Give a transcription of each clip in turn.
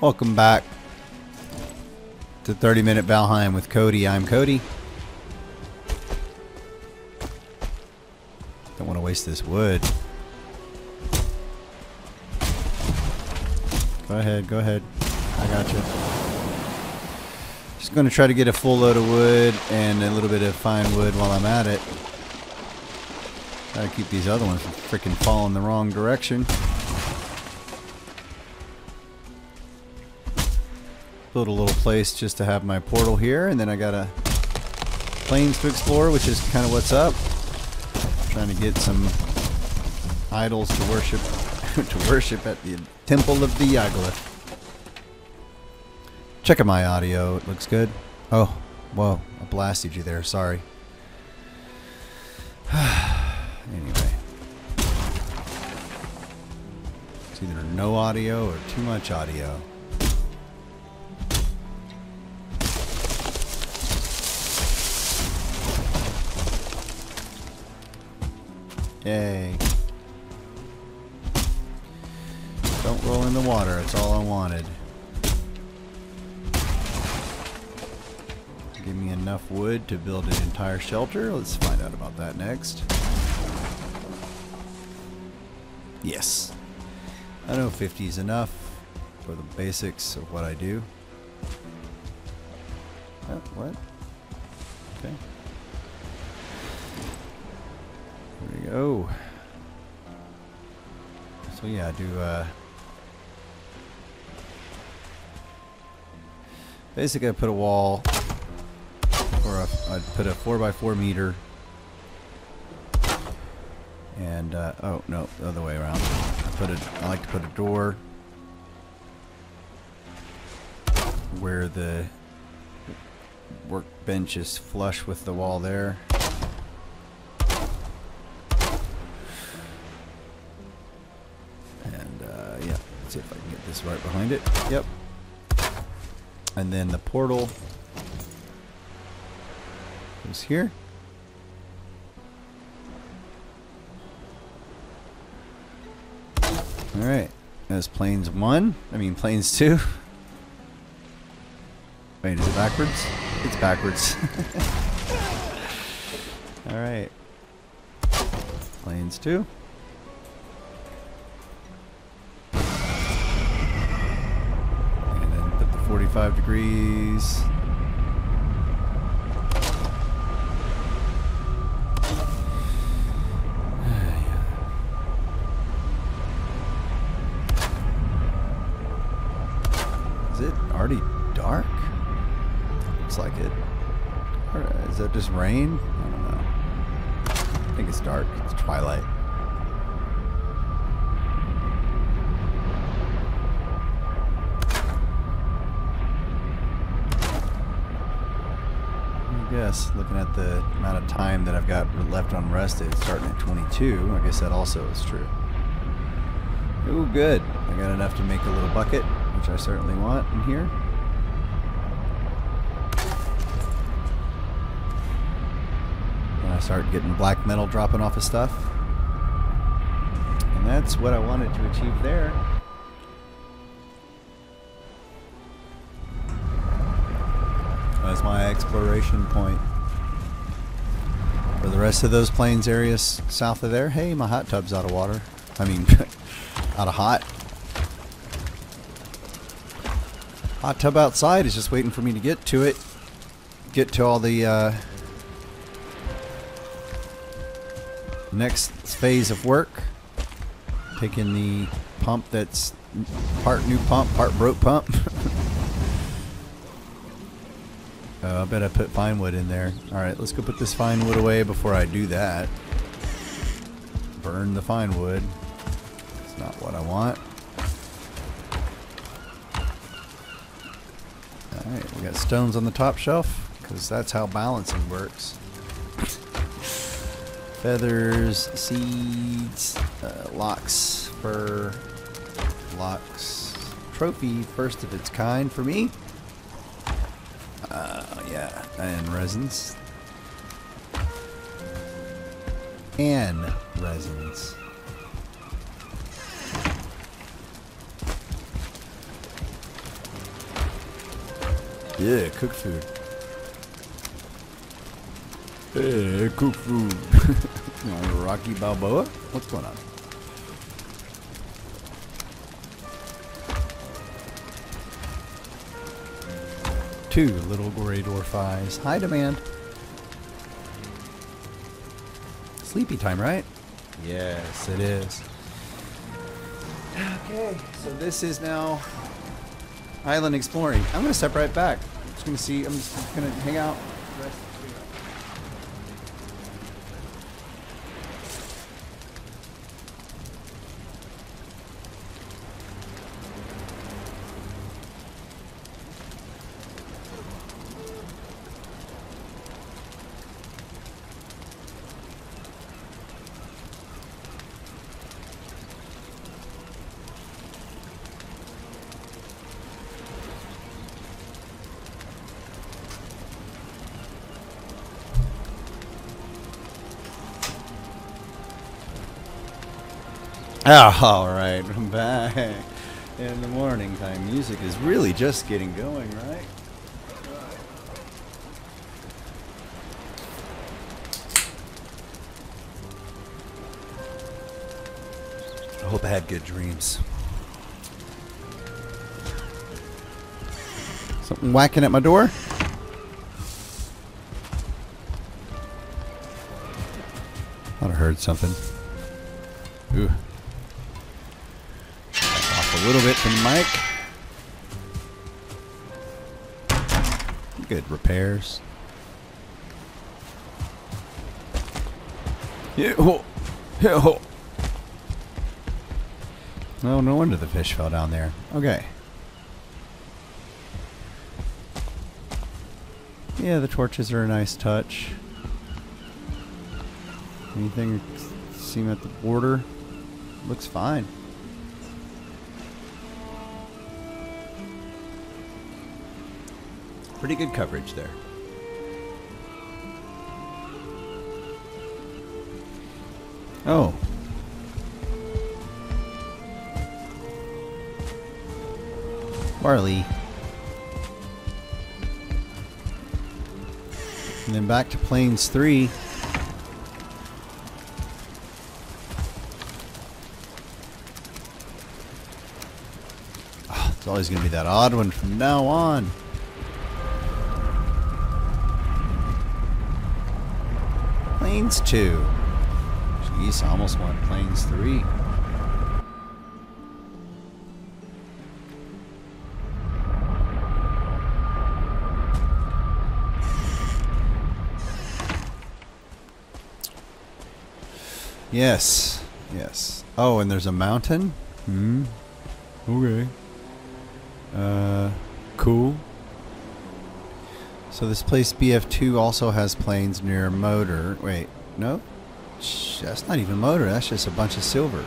Welcome back to 30 Minute Valheim with Cody. I'm Cody. Don't want to waste this wood. Go ahead, go ahead. I got you. Just going to try to get a full load of wood and a little bit of fine wood while I'm at it. Gotta keep these other ones from freaking falling the wrong direction. Build a little place just to have my portal here, and then I got a plains to explore, which is kind of what's up. Trying to get some idols to worship to worship at the temple of the Yagluth. Checking my audio, it looks good. Oh, whoa, I blasted you there. Sorry. anyway, it's either no audio or too much audio. Yay. Don't roll in the water, that's all I wanted. Give me enough wood to build an entire shelter. Let's find out about that next. Yes. I know 50 is enough for the basics of what I do. Oh, what? Okay. Go. So yeah, I do uh basically I put a wall or a, I put a four by four meter and uh, oh no the other way around I put a I like to put a door where the workbench is flush with the wall there see if I can get this right behind it. Yep. And then the portal is here. Alright. That's plains one. I mean plains two. Wait, is it backwards? It's backwards. Alright. Plains two. 45 degrees. Is it already dark? Looks like it. Is that just rain? Guess looking at the amount of time that I've got left on unrested, starting at 22, I guess that also is true. Ooh, good. I got enough to make a little bucket, which I certainly want in here. And I start getting black metal dropping off of stuff. And that's what I wanted to achieve there. That's my exploration point. For the rest of those plains areas south of there, hey, my hot tub's out of water. I mean, out of hot. Hot tub outside is just waiting for me to get to it. Get to all the uh, next phase of work. Taking the pump that's part new pump, part broke pump. I bet I put fine wood in there. Alright, let's go put this fine wood away before I do that. Burn the fine wood. It's not what I want. Alright, we got stones on the top shelf, because that's how balancing works. Feathers, seeds, uh, lox, fur, lox. Trophy, first of its kind for me. Uh, yeah, and resins. And resins. Yeah, cook food. Hey, cook food. you know, Rocky Balboa? What's going on? Two little gray dwarf eyes. High demand. Sleepy time, right? Yes, it is. Okay, so this is now island exploring. I'm gonna step right back. I'm just gonna see. I'm just gonna hang out. Rest. All right, I'm back in the morning time. Music is really just getting going, right? I hope I had good dreams. Something whacking at my door? Thought I heard something. Ooh a little bit from the mic. Good repairs. Oh. Oh. No, no wonder the fish fell down there. Okay. Yeah, the torches are a nice touch. Anything seen at the border? Looks fine. Pretty good coverage there. Oh. Barley. And then back to Plains 3. Oh, it's always going to be that odd one from now on. Plains 2. Jeez, I almost want Plains 3. Yes. Yes. Oh, and there's a mountain? Hmm. Okay. Uh, cool. So this place BF2 also has plains near Moder. Wait, no? That's not even Moder. That's just a bunch of silver.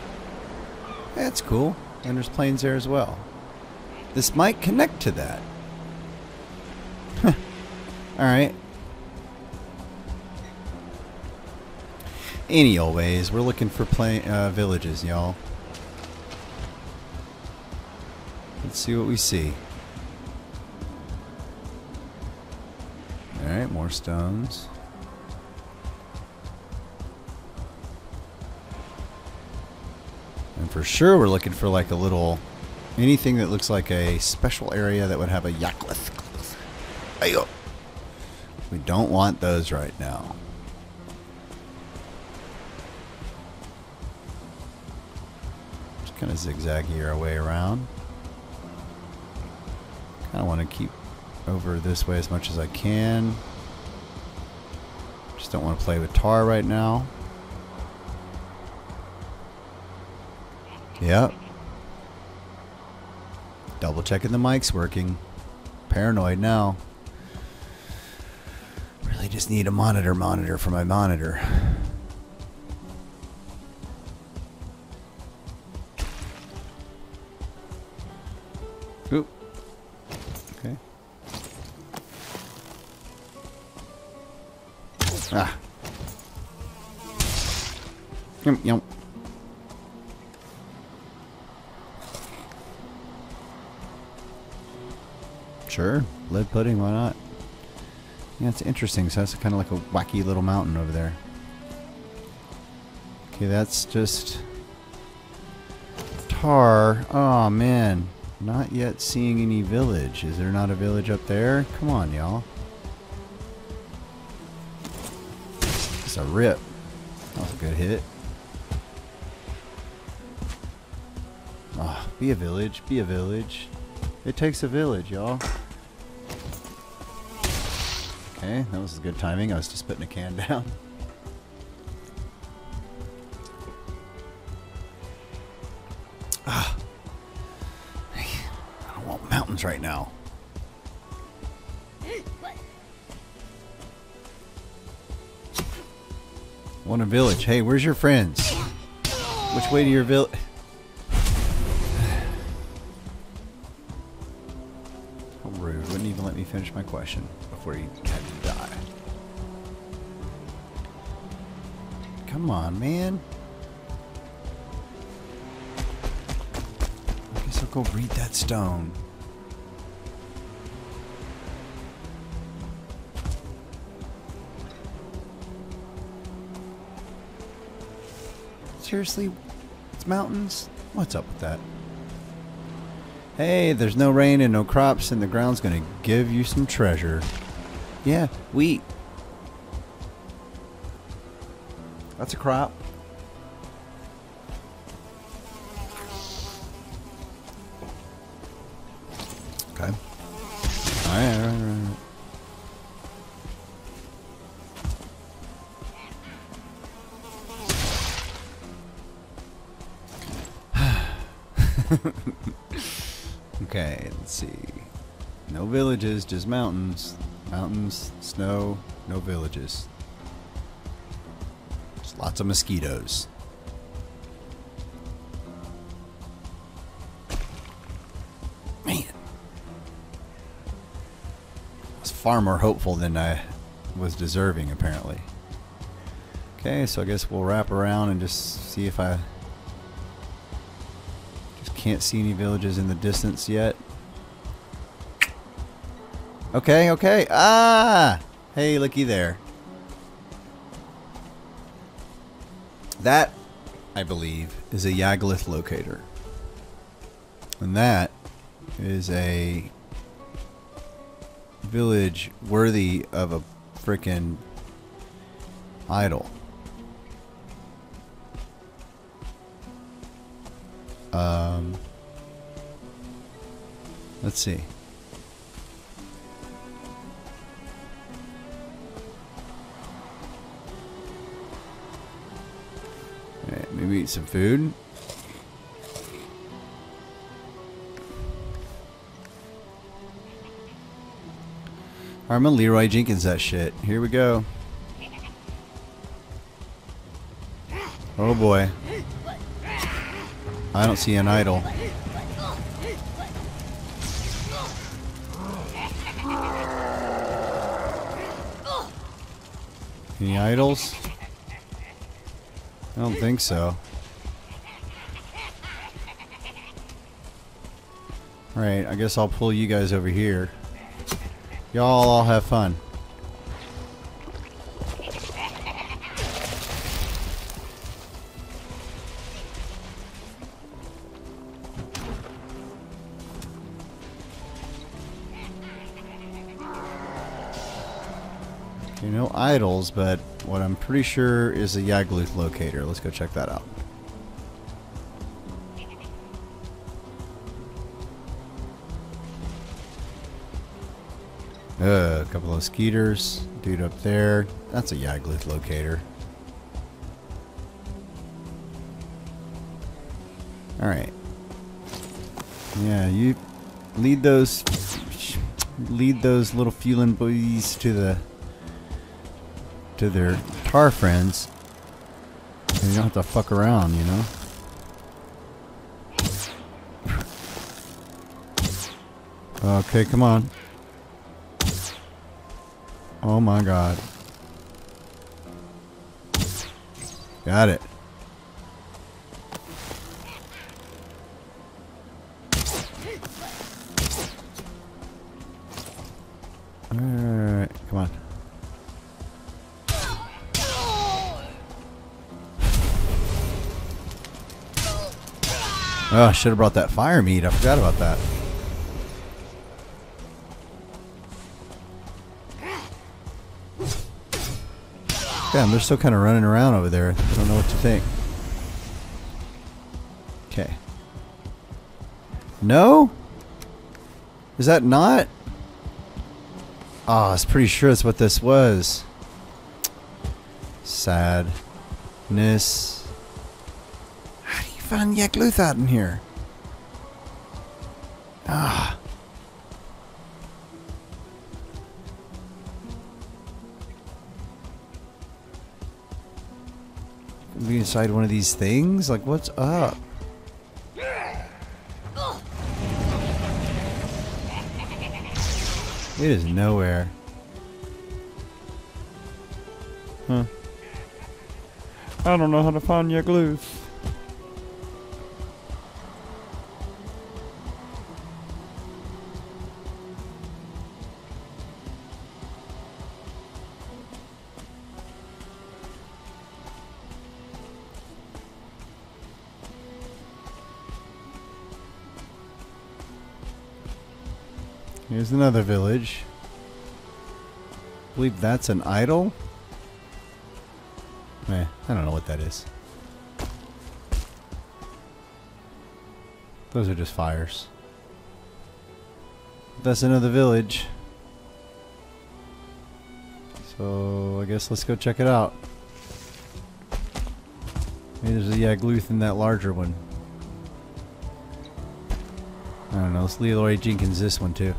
That's cool. And there's plains there as well. This might connect to that. Alright. Any old ways, we're looking for play, uh, villages, y'all. Let's see what we see. More stones. And for sure we're looking for like a little... Anything that looks like a special area that would have a Yagluth. We don't want those right now. Just kind of zigzaggy our way around. Kind of want to keep over this way as much as I can. Don't want to play with tar right now. Yep. Double checking the mic's working. Paranoid now. Really just need a monitor monitor for my monitor. Yum, yum. Sure. Lead pudding, why not? Yeah, it's interesting. So that's kind of like a wacky little mountain over there. Okay, that's just tar. Oh man, not yet seeing any village. Is there not a village up there? Come on, y'all. It's a rip. That was a good hit. Be a village. Be a village. It takes a village, y'all. Okay, that was good timing. I was just putting a can down. Ah. I don't want mountains right now. Want a village. Hey, where's your friends? Which way to your village? Question before he had to die. Come on, man. I guess I'll go read that stone. Seriously? It's mountains? What's up with that? Hey, there's no rain and no crops, and the ground's gonna give you some treasure. Yeah, wheat. That's a crop. Just mountains. Mountains, snow, no villages. Just lots of mosquitoes. Man. I was far more hopeful than I was deserving, apparently. Okay, so I guess we'll wrap around and just see if I Just can't see any villages in the distance yet. Okay, okay. Ah! Hey, looky there. That, I believe, is a Yagluth locator. And that is a village worthy of a freaking idol. Um, let's see. Right, maybe eat some food. I'm a Leroy Jenkins that shit. Here we go. Oh boy. I don't see an idol. Any idols? I don't think so. Alright, I guess I'll pull you guys over here. Y'all all have fun. You know idols, but what I'm pretty sure is a Yagluth locator. Let's go check that out. Uh, a couple of skeeters. Dude up there. That's a Yagluth locator. Alright. Yeah, you lead those lead those little Fuling boys to the to their tar friends. You don't have to fuck around, you know? Okay, come on. Oh my god. Got it. Oh, I should have brought that fire meat. I forgot about that. Damn, they're still kind of running around over there. Don't know what to think. Okay. No? Is that not? Oh, I was pretty sure that's what this was. Sadness. Yagluth out in here? Ah. Be inside one of these things? Like, what's up? It is nowhere. Huh. I don't know how to find Yagluth. Here's another village. I believe that's an idol. Eh, I don't know what that is. Those are just fires. That's another village. So I guess let's go check it out. Maybe there's a Yagluth in that larger one. I don't know. Let's Leroy Jenkins this one too.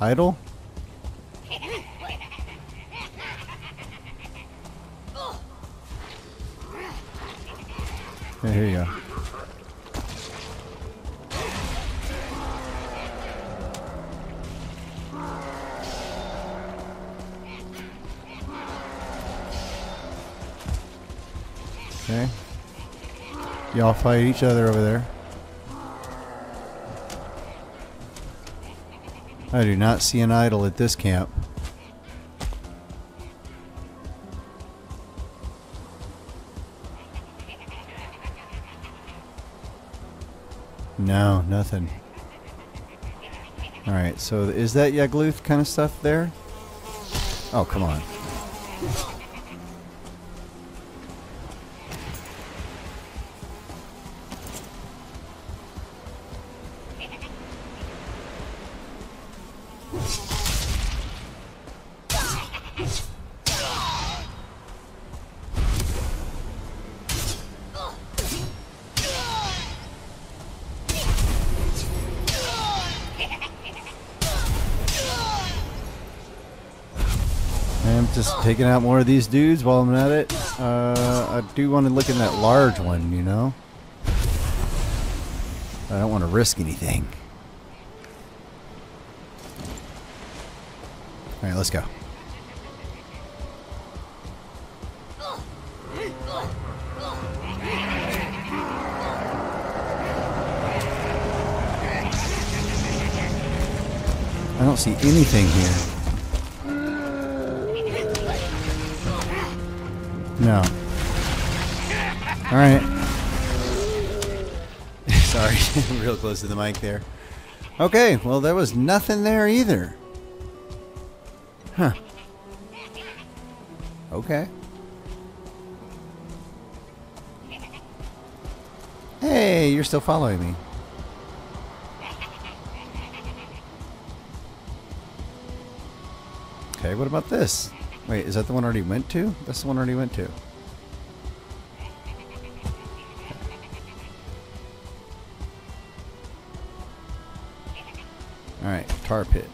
Idle? Yeah, here you go. Okay. Y'all fight each other over there. I do not see an idol at this camp. No, nothing. Alright, so is that Yagluth kind of stuff there? Oh, come on. Taking out more of these dudes while I'm at it. Uh, I do want to look in that large one, you know? I don't want to risk anything. Alright, let's go. I don't see anything here. No. Alright. Sorry, real close to the mic there. Okay, well there was nothing there either. Huh. Okay. Hey, you're still following me. Okay, what about this? Wait, is that the one I already went to? That's the one I already went to. Alright, tar pit.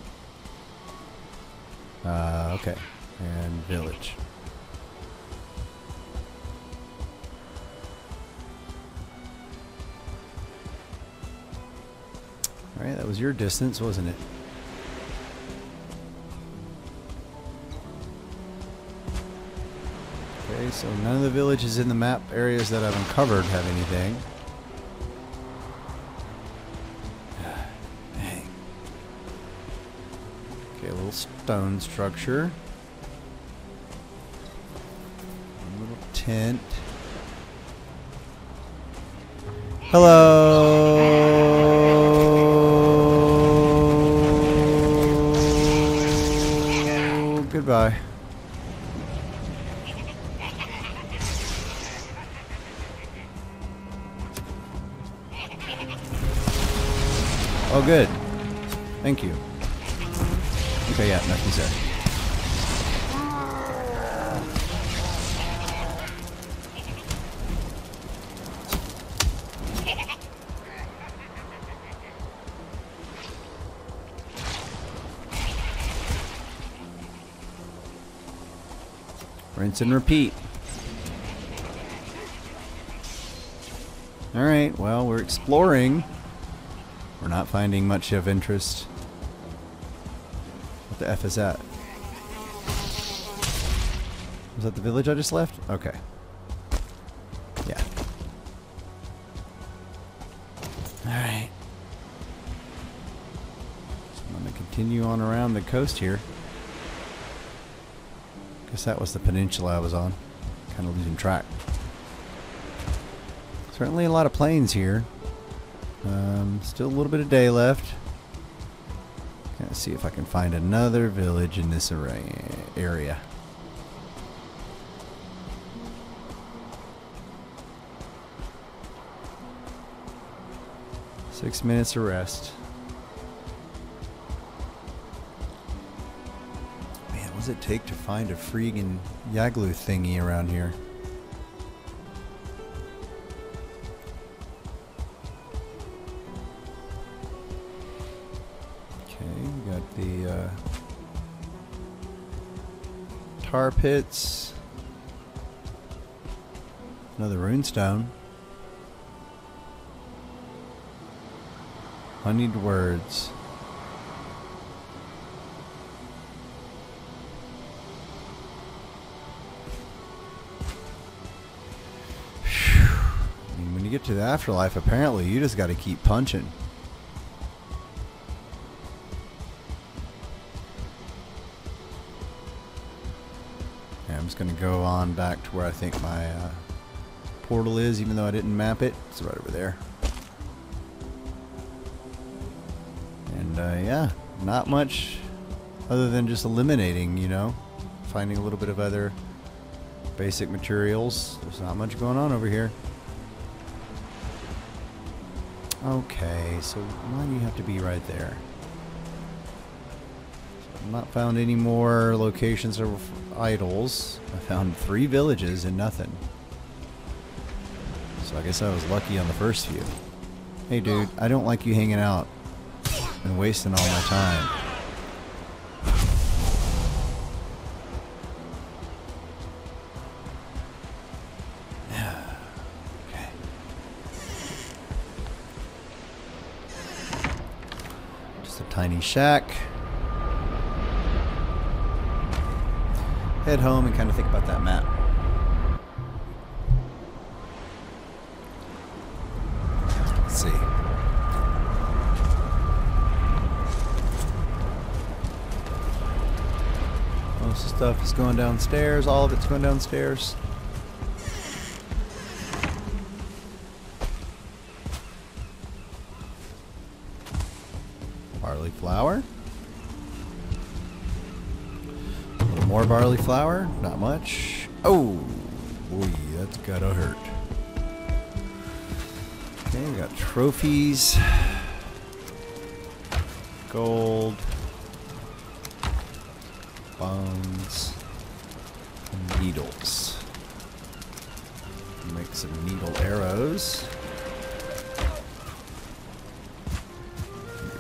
Uh, okay. And village. Alright, that was your distance, wasn't it? So none of the villages in the map areas that I've uncovered have anything. Dang. Okay, a little stone structure. A little tent. Hello. Okay, yeah, nothing's there. Rinse and repeat. Alright, well, we're exploring. We're not finding much of interest. What the F is that? Was that the village I just left? Okay. Yeah. Alright. So I'm going to continue on around the coast here. Guess that was the peninsula I was on. Kind of losing track. Certainly a lot of plains here. Um, still a little bit of day left. Gonna see if I can find another village in this area. Six minutes of rest. Man, what does it take to find a freaking Yaglu thingy around here? Tar pits. Another runestone. Honeyed words. Mean, when you get to the afterlife, apparently you just got to keep punching. Just going to go on back to where I think my uh, portal is, even though I didn't map it. It's right over there. And uh, yeah, not much other than just eliminating, you know, finding a little bit of other basic materials. There's not much going on over here. Okay, so why do you have to be right there? not found any more locations idols. I found three villages and nothing. So I guess I was lucky on the first few. Hey dude, I don't like you hanging out and wasting all my time. okay. Just a tiny shack. Head home and kind of think about that map. Let's see. Most of the stuff is going downstairs. All of it's going downstairs. Barley flour. Barley flour, not much. Oh, that's gotta hurt. Okay, we got trophies, gold, bones, needles. Make some needle arrows.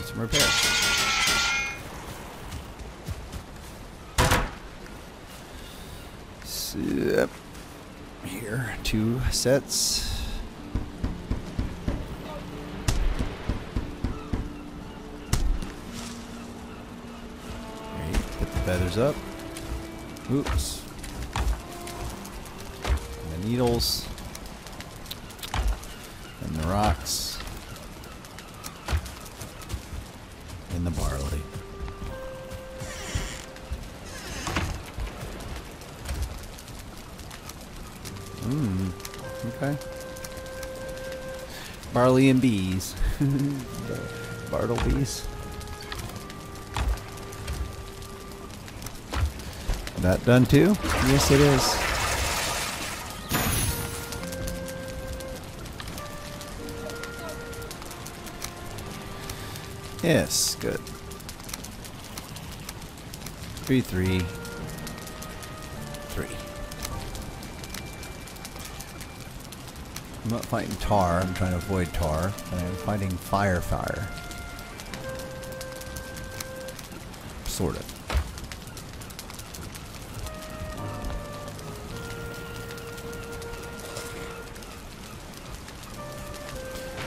Some repairs. Yep. Here, two sets. Right, put the feathers up. Oops. And the needles. And the rocks. Barley and bees. Bartlebees. That done too? Yes, it is. Yes, good. Three, three, three. I'm not fighting tar. I'm trying to avoid tar. I'm fighting fire, fire. Sort of.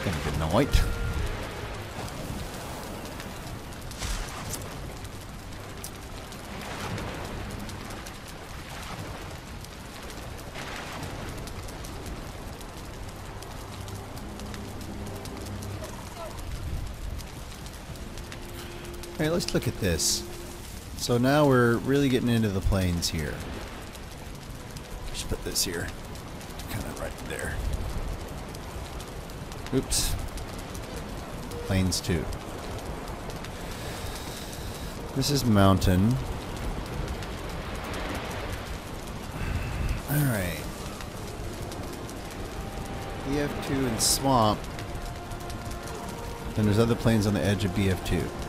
Good night. Alright, let's look at this. So now we're really getting into the plains here. Just put this here. Kind of right there. Oops. Plains 2. This is mountain. Alright. BF2 and swamp. And there's other plains on the edge of BF2.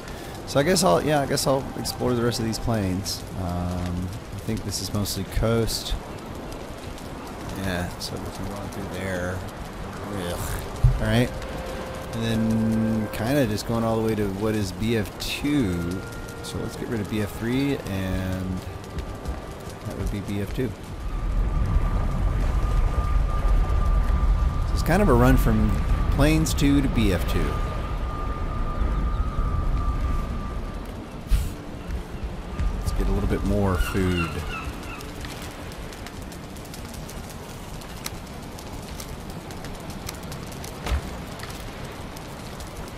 So I guess I'll, yeah, I guess I'll explore the rest of these plains. Um, I think this is mostly coast. Yeah, so we can go through there. Ugh. All right, and then kind of just going all the way to what is BF2. So let's get rid of BF3, and that would be BF2. So it's kind of a run from Plains 2 to BF2. Little bit more food.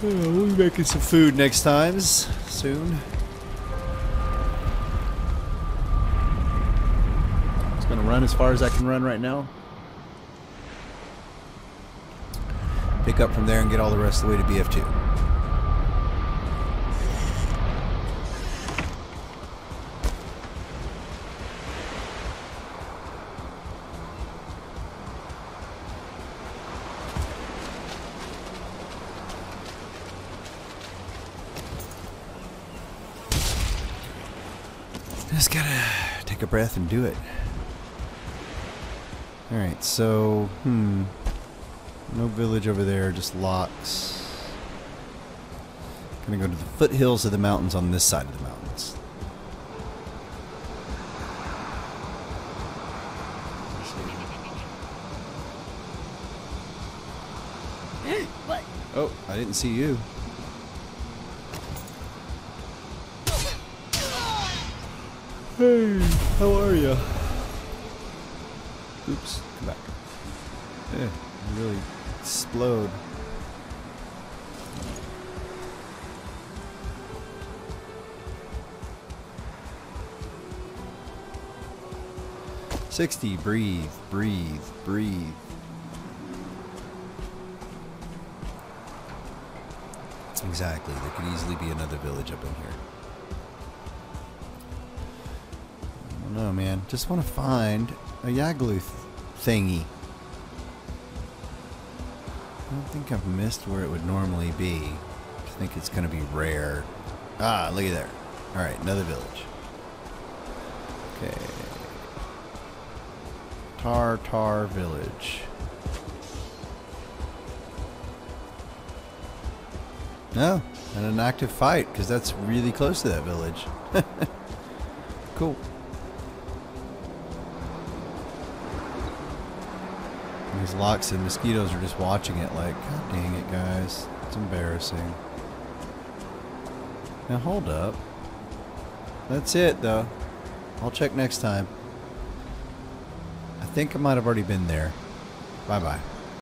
we'll be making some food next times soon. Just gonna run as far as I can run right now. Pick up from there and get all the rest of the way to BF2. Just gotta take a breath and do it. Alright, so, hmm. No village over there, just lox. Gonna go to the foothills of the mountains on this side of the mountains. what? Oh, I didn't see you. Hey, how are you? Oops, come back. Yeah, really explode. Sixty, breathe, breathe, breathe. Exactly, there could easily be another village up in here. Don't know, man. Just want to find a Yagluth thingy. I don't think I've missed where it would normally be. I think it's going to be rare. Ah, look at there. Alright, another village. Okay. Tar Tar Village. No, and an active fight, because that's really close to that village. cool. These lox and mosquitoes are just watching it like, God dang it, guys. It's embarrassing. Now hold up. That's it, though. I'll check next time. I think I might have already been there. Bye-bye.